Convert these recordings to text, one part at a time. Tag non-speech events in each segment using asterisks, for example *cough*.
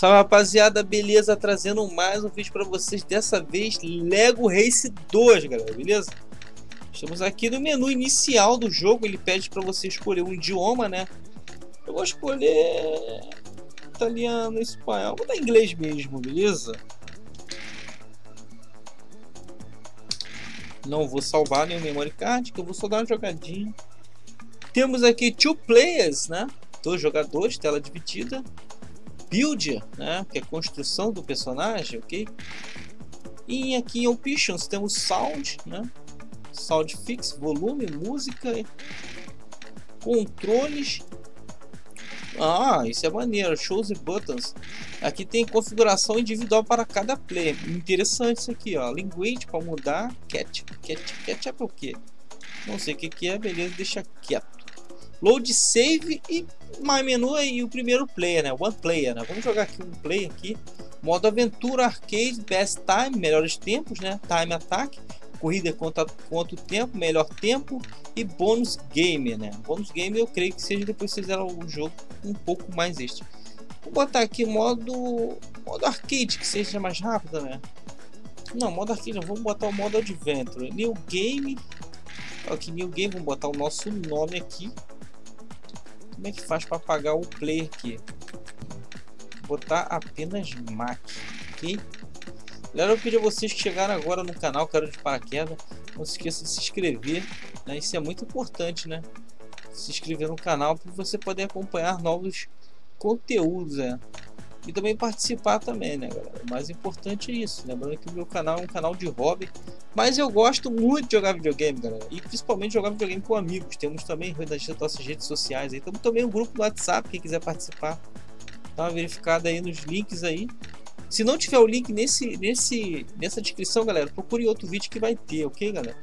Salve rapaziada, beleza? Trazendo mais um vídeo para vocês, dessa vez Lego Race 2, galera, beleza? Estamos aqui no menu inicial do jogo, ele pede para você escolher um idioma, né? Eu vou escolher italiano, espanhol, vou dar inglês mesmo, beleza? Não vou salvar nenhum memory card, que eu vou só dar uma jogadinha. Temos aqui two players, né? Dois jogadores, tela dividida. Build, né? Que é a construção do personagem, ok? E aqui em Options temos Sound, né? Sound Fix, volume, música, controles. Ah, isso é maneiro. Shows e buttons. Aqui tem configuração individual para cada player. Interessante isso aqui, ó. Language para mudar. Ketchup. Ketchup, ketchup é o que? Não sei o que, que é, beleza, deixa quieto load save e mais menu e o primeiro player, né? One player, né? Vamos jogar aqui um play aqui. Modo aventura, arcade, best time, melhores tempos, né? Time attack, corrida contra quanto tempo, melhor tempo e bônus game, né? Bônus game eu creio que seja depois que fizeram o jogo um pouco mais este. Vou botar aqui modo modo arcade que seja mais rápido, né? Não, modo arcade, não. vamos botar o modo adventure. New game. Aqui new game, vamos botar o nosso nome aqui. Como é que faz para apagar o player aqui? Botar apenas Mac, ok? Galera, eu pedi a vocês que chegaram agora no canal, quero de paraquedas, não se esqueça de se inscrever, né? Isso é muito importante, né? Se inscrever no canal para você poder acompanhar novos conteúdos, é e também participar também, né, galera? O mais importante é isso. Lembrando que o meu canal é um canal de hobby, mas eu gosto muito de jogar videogame, galera. E principalmente jogar videogame com amigos. Temos também nas nossas redes sociais aí. Temos também um grupo no WhatsApp, quem quiser participar. Dá uma verificada aí nos links aí. Se não tiver o link nesse, nesse, nessa descrição, galera, procure outro vídeo que vai ter, ok, galera?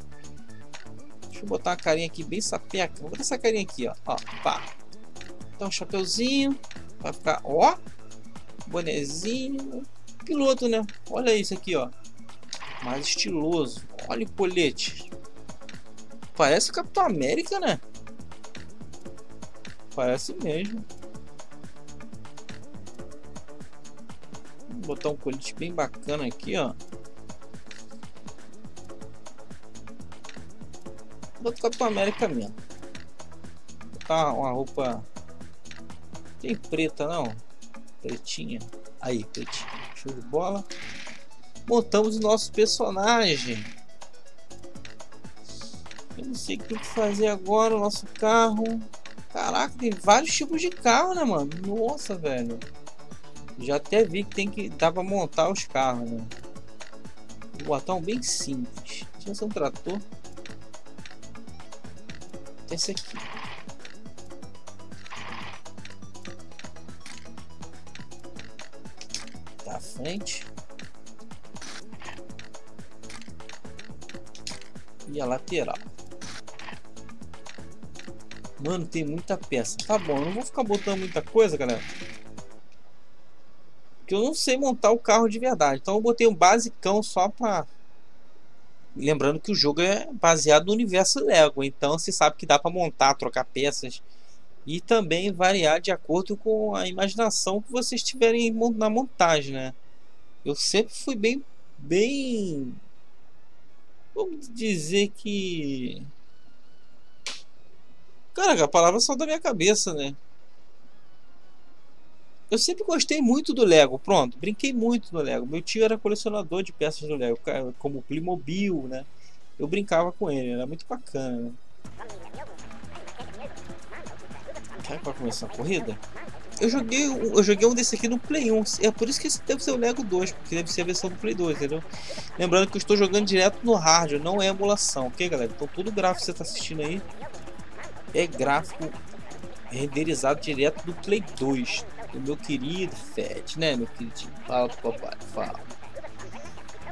Deixa eu botar uma carinha aqui bem sapeca. Vou botar essa carinha aqui, ó. Ó, pá. Dá um chapeuzinho. Vai ficar, ó bonezinho. Piloto, né? Olha isso aqui, ó. Mais estiloso. Olha o colete. Parece Capitão América, né? Parece mesmo. Vou botar um colete bem bacana aqui, ó. Botar Capitão América mesmo. Botar uma roupa. Tem preta, não? Pretinha. Aí, pretinha. Show de bola. Montamos o nosso personagem. Eu não sei o que fazer agora. O nosso carro. Caraca, tem vários tipos de carro, né, mano? Nossa, velho. Já até vi que tem que dá pra montar os carros, né? Botar um bem simples. Deixa ser um trator. Esse aqui. Frente. E a lateral. Mano, tem muita peça. Tá bom, eu não vou ficar botando muita coisa, galera. Porque eu não sei montar o carro de verdade. Então eu botei um basicão só pra... Lembrando que o jogo é baseado no universo Lego. Então você sabe que dá pra montar, trocar peças e também variar de acordo com a imaginação que vocês tiverem na montagem, né? Eu sempre fui bem, bem, vamos dizer que, cara, a palavra só da minha cabeça, né? Eu sempre gostei muito do Lego, pronto, brinquei muito no Lego. Meu tio era colecionador de peças do Lego, como Playmobil, né? Eu brincava com ele, era muito bacana. Né? Será que vai começar a corrida? Eu joguei, eu joguei um desse aqui no Play 1. É por isso que esse deve ser o Lego 2, porque deve ser a versão do Play 2, entendeu? Lembrando que eu estou jogando direto no hardware, não é emulação, ok, galera? Então todo gráfico que você está assistindo aí é gráfico renderizado direto do Play 2. Do meu querido Fat, né, meu querido? Fala pro papai, fala.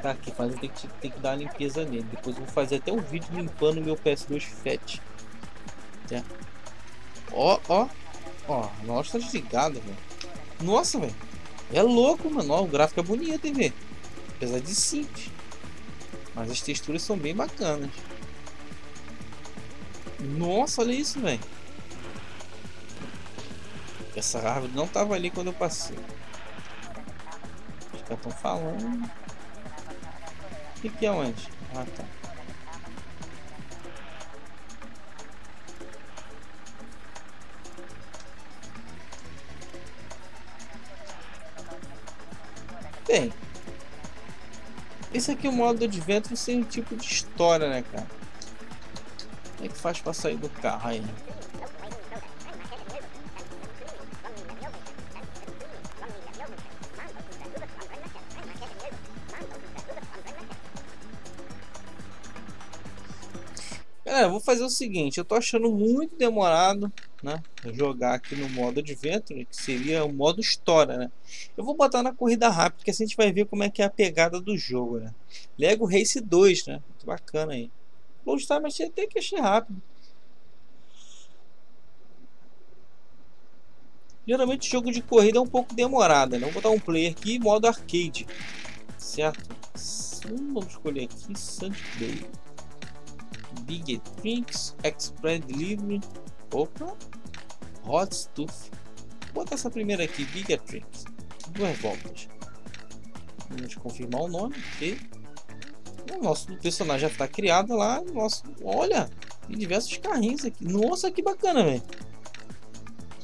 Tá aqui, mas eu tenho que, tenho que dar uma limpeza nele. Depois eu vou fazer até um vídeo limpando meu PS2 Fat. É. Ó, ó. Ó, nossa tá desligado, velho. Nossa, velho. É louco, mano. Ó, o gráfico é bonito, hein, velho. Apesar de simples. Mas as texturas são bem bacanas. Nossa, olha isso, velho. Essa árvore não tava ali quando eu passei. que estão falando. O que, que é onde? Ah, tá. Bem, esse aqui é o modo adventure sem tipo de história, né, cara? Como é que faz pra sair do carro aí? Galera, vou fazer o seguinte, eu tô achando muito demorado, né, jogar aqui no modo Adventure, que seria o modo história, né. Eu vou botar na corrida rápida, porque assim a gente vai ver como é que é a pegada do jogo, né. Lego Race 2, né, muito bacana aí. Load time achei até que achei rápido. Geralmente jogo de corrida é um pouco demorado, né. Vou botar um player aqui, modo arcade, certo? Vamos escolher aqui Sunday. Big Drinks, Express Delivery. Opa! Hot Stuff. Vou botar essa primeira aqui, Big Drinks. Duas voltas. Vamos confirmar o nome, ok? O nosso personagem já está criado lá. Nosso, olha, tem diversos carrinhos aqui. Nossa, que bacana, velho.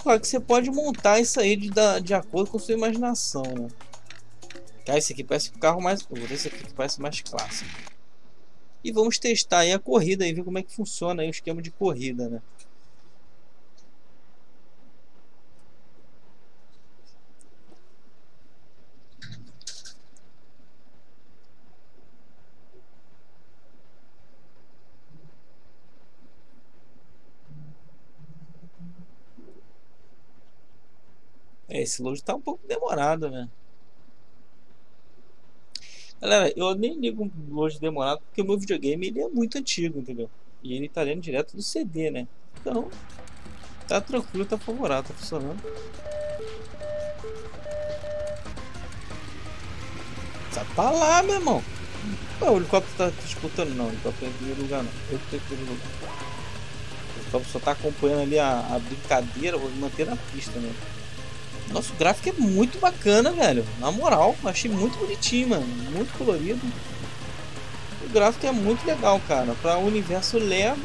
Claro que você pode montar isso aí de, de acordo com sua imaginação, né? Ah, esse aqui parece um carro mais. Esse aqui parece mais clássico. E vamos testar aí a corrida e ver como é que funciona aí o esquema de corrida, né? Esse load tá um pouco demorado, né? Galera, eu nem ligo load demorado porque o meu videogame ele é muito antigo, entendeu? E ele tá lendo direto do CD, né? Então, tá tranquilo, tá favorável, tá funcionando. Tá pra lá, meu irmão. Pô, o helicóptero tá disputando, não. O helicóptero é em primeiro lugar, não. Eu tô em primeiro lugar. O helicóptero só tá acompanhando ali a, a brincadeira, vou manter na pista, né? Nosso gráfico é muito bacana, velho. Na moral, achei muito bonitinho, mano. Muito colorido. O gráfico é muito legal, cara. Para o universo Lego,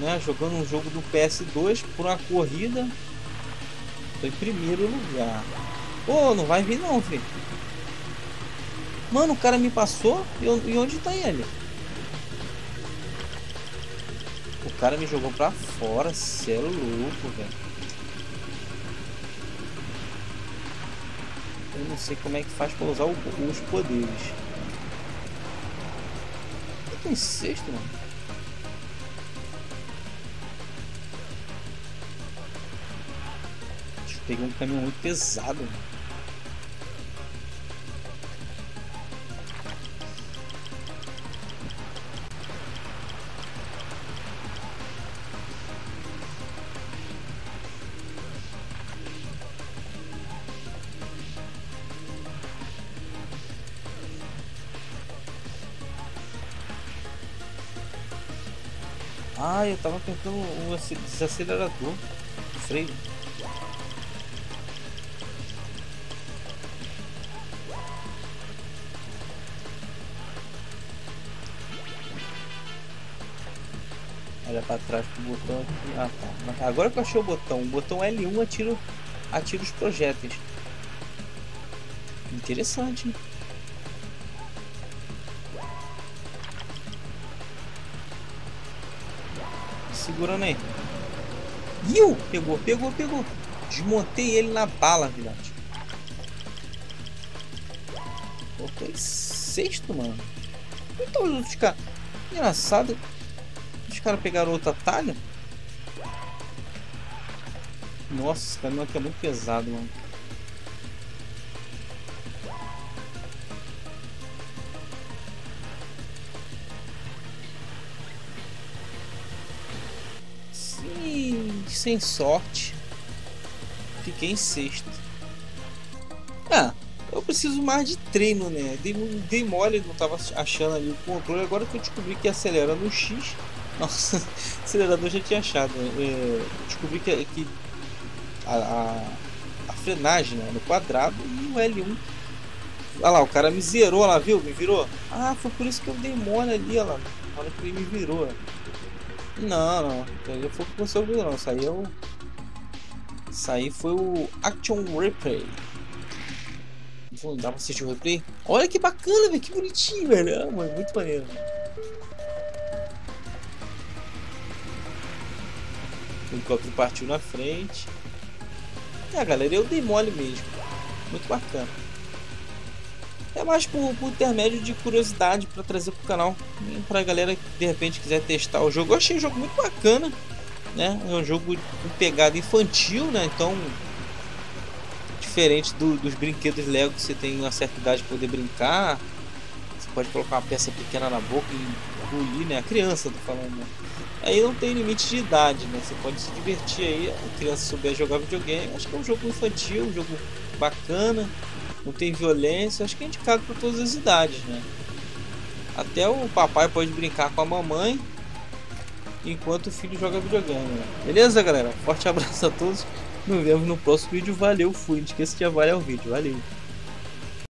né? Jogando um jogo do PS2 por uma corrida. Tô em primeiro lugar. Pô, não vai vir não, filho. Mano, o cara me passou. E onde tá ele? O cara me jogou pra fora. Céu louco, velho. Não sei como é que faz para usar o, os poderes. Eu tô em sexto, mano. Peguei um caminhão muito pesado. Mano. Ah, eu tava apertando o desacelerador. O freio. Olha pra trás pro botão aqui. Ah tá. Agora que eu achei o botão. O botão L1 atira, atira os projéteis. Interessante, hein? Segurando aí. Iu! Pegou, pegou, pegou. Desmontei ele na bala, filhote. Voltei sexto, mano. Então os outros caras. Engraçado. Os caras pegaram outro atalho. Nossa, esse caminhão aqui é muito pesado, mano. Sem sorte. Fiquei em sexto. Ah, eu preciso mais de treino, né? Dei, dei mole, não tava achando ali o controle. Agora que eu descobri que acelera no X. *laughs* Nossa, acelerador já tinha achado. É, descobri que, que a, a, a, frenagem né, no quadrado e o L1 Olha lá, o cara me zerou lá, viu? Me virou. Ah, foi por isso que eu dei mole ali, olha lá. Na hora que ele me virou. Não, não. Ele foi com o seu não. Isso aí é o. Isso aí foi o Action Replay. Dá pra assistir o replay? Olha que bacana, velho. Que bonitinho, velho. Ah, mano, muito maneiro. O helicóptero partiu na frente. É, galera, eu dei mole mesmo. Muito bacana. Mais por, por intermédio de curiosidade para trazer pro canal. Pra galera que de repente quiser testar o jogo. Eu achei o jogo muito bacana. Né? É um jogo com pegada infantil, né? Então. Diferente do, dos brinquedos Lego que você tem uma certa idade para poder brincar. Você pode colocar uma peça pequena na boca e engolir, né? A criança, tô falando, né? Aí não tem limite de idade, né? Você pode se divertir aí, a criança souber jogar videogame. Acho que é um jogo infantil, um jogo bacana, não tem violência, acho que é indicado para todas as idades, né? Até o papai pode brincar com a mamãe enquanto o filho joga videogame. Né? Beleza, galera? Forte *laughs* abraço a todos. Nos vemos no próximo vídeo. Valeu, fui. Não esqueça de avaliar o vídeo. Valeu.